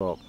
up.